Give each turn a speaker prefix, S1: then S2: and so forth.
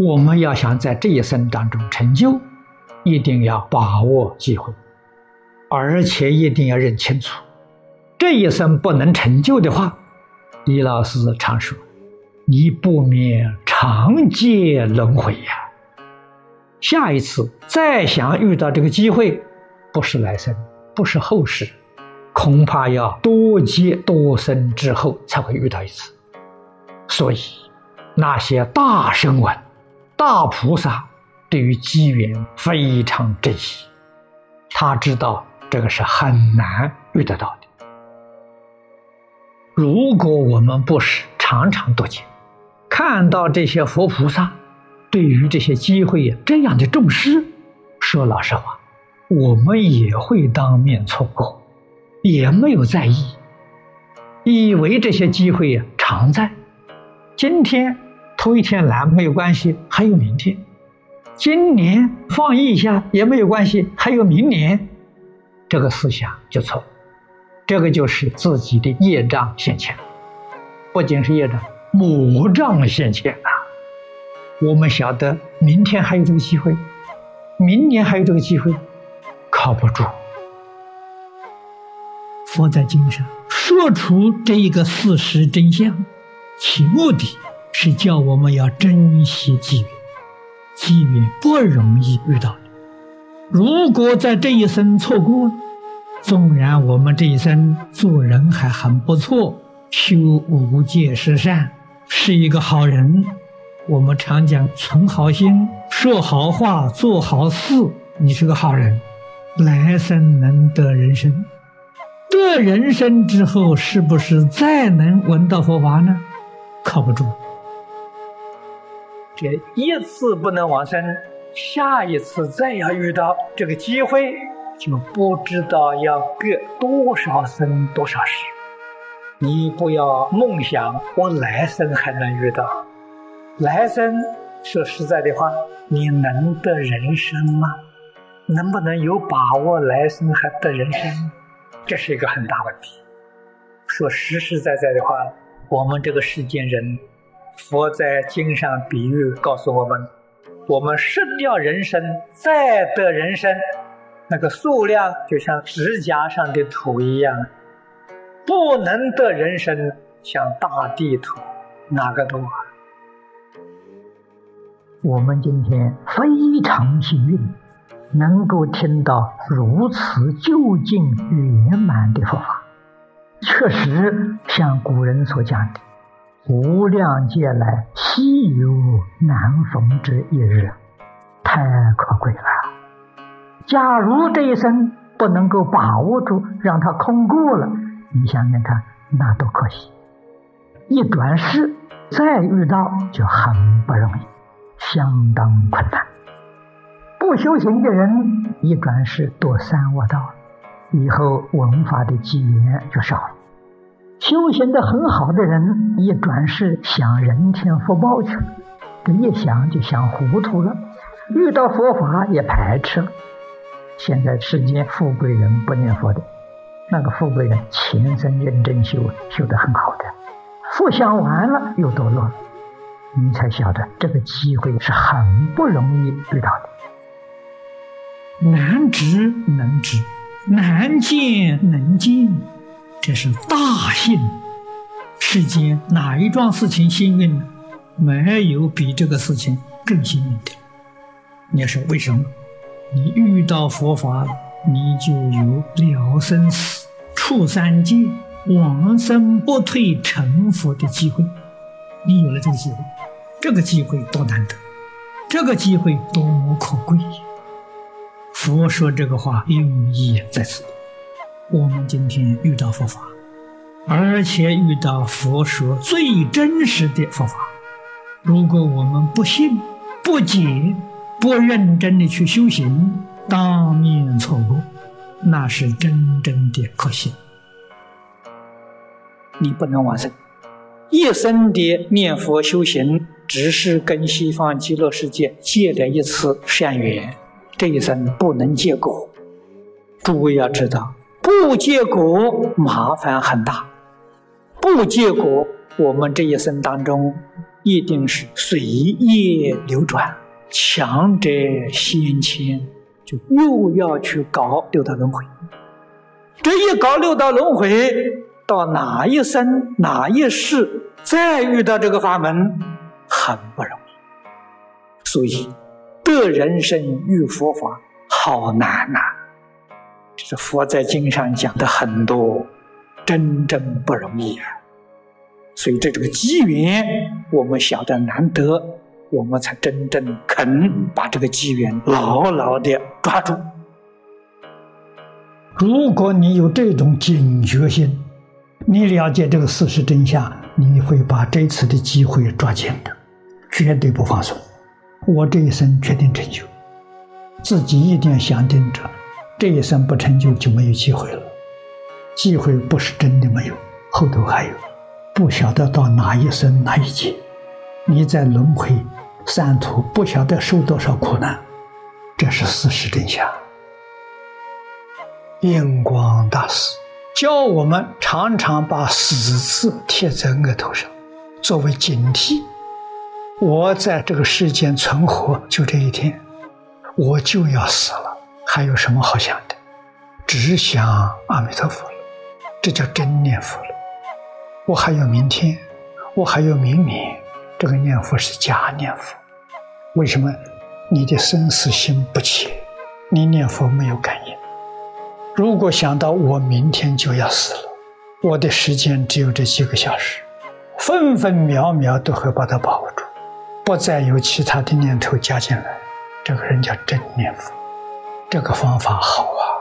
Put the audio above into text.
S1: 我们要想在这一生当中成就，一定要把握机会，而且一定要认清楚，这一生不能成就的话，李老师常说，你不免长劫轮回呀。下一次再想遇到这个机会，不是来生，不是后世，恐怕要多劫多生之后才会遇到一次。所以，那些大圣闻、大菩萨对于机缘非常珍惜，他知道这个是很难遇得到的。如果我们不是常常多见，看到这些佛菩萨。对于这些机会这样的重视，说老实话，我们也会当面错过，也没有在意，以为这些机会常在。今天头一天来没有关系，还有明天；今年放一下也没有关系，还有明年。这个思想就错，这个就是自己的业障现前，不仅是业障，魔障现前啊。我们晓得明天还有这个机会，明年还有这个机会，靠不住。佛在经上说出这一个事实真相，其目的是叫我们要珍惜机缘，机缘不容易遇到的。如果在这一生错过，纵然我们这一生做人还很不错，修五戒十善，是一个好人。我们常讲存好心、说好话、做好事，你是个好人，来生能得人生。得人生之后，是不是再能闻到佛法呢？靠不住。这一次不能往生，下一次再要遇到这个机会，就不知道要隔多少生多少世。你不要梦想我来生还能遇到。来生说实在的话，你能得人生吗？能不能有把握来生还得人生？这是一个很大问题。说实实在在的话，我们这个世间人，佛在经上比喻告诉我们：我们失掉人生，再得人生，那个数量就像指甲上的土一样，不能得人生，像大地土，哪个多？我们今天非常幸运，能够听到如此究竟圆满的佛法。确实像古人所讲的“无量劫来稀有难逢之一日”，太可贵了。假如这一生不能够把握住，让它空过了，你想想看，那多可惜！一转世再遇到，就很不容易。相当困难。不修行的人一转世堕三恶道，以后闻法的机缘就少了。修行的很好的人一转世享人天福报去了，这一想就想糊涂了，遇到佛法也排斥了。现在世间富贵人不念佛的，那个富贵人前生认真修，修得很好的，福享完了又堕落了。你才晓得这个机会是很不容易遇到的，难知能知，难见能见，这是大幸。世间哪一桩事情幸运呢？没有比这个事情更幸运的。你要说为什么？你遇到佛法，你就有了生死、处三界、往生不退成佛的机会。你有了这个机会。这个机会多难得，这个机会多么可贵！佛说这个话用意在此。我们今天遇到佛法，而且遇到佛说最真实的佛法，如果我们不信、不解、不认真的去修行，当面错过，那是真正的可惜。你不能完成一生的念佛修行。只是跟西方极乐世界结了一次善缘，这一生不能结果。诸位要知道，不结果麻烦很大。不结果，我们这一生当中
S2: 一定是随业流转，强者先迁，就又要去搞六道轮回。这一搞六道轮回，到哪一生哪一世再遇到这个法门，很不容易。所以得人生遇佛法好难呐！这佛在经上讲的很多，真正不容易啊。所以这这个机缘，我们晓得难得，我们才真正肯把这个机缘牢牢的抓住。
S3: 如果你有这种警觉心，你了解这个事实真相，你会把这次的机会抓紧的，绝对不放松。我这一生决定成就，自己一定要想定着，这一生不成就就没有机会了。机会不是真的没有，后头还有，不晓得到哪一生哪一劫，你在轮回三途不晓得受多少苦难，这是事实真相。印光大师教我们常常把死字贴在额头上，作为警惕。我在这个世间存活就这一天，我就要死了，还有什么好想的？只想阿弥陀佛了，这叫真念佛了。我还有明天，我还有明年，这个念佛是假念佛。为什么？你的生死心不切，你念佛没有感应。如果想到我明天就要死了，我的时间只有这几个小时，分分秒秒都会把它把握住。不再有其他的念头加进来，这个人叫真念佛，这个方法好啊。